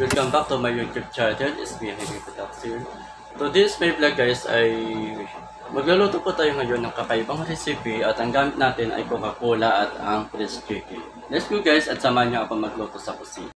Welcome back to my YouTube channel. It's me, Heavy Production. To this my vlog guys ay magluluto po tayo ngayon ng kakaibang recipe at ang gamit natin ay Coca-Cola at ang fresh chicken. Let's go guys at samahan niyo ako magluto sa kusina.